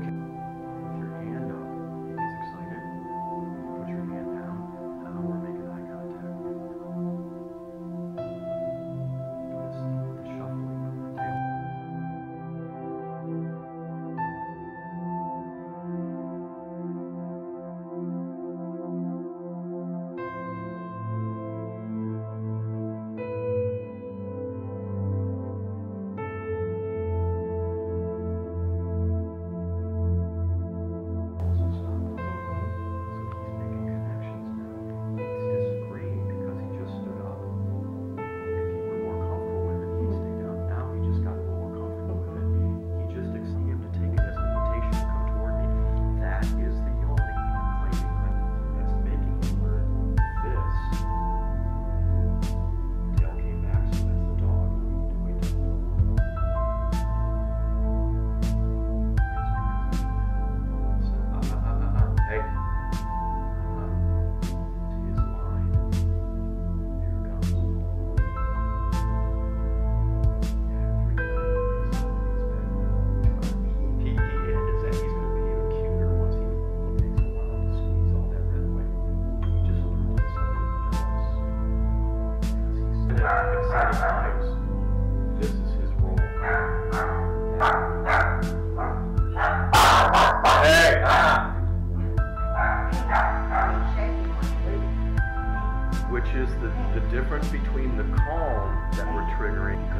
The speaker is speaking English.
Okay. Hey! Which is the, the difference between the calm that we're triggering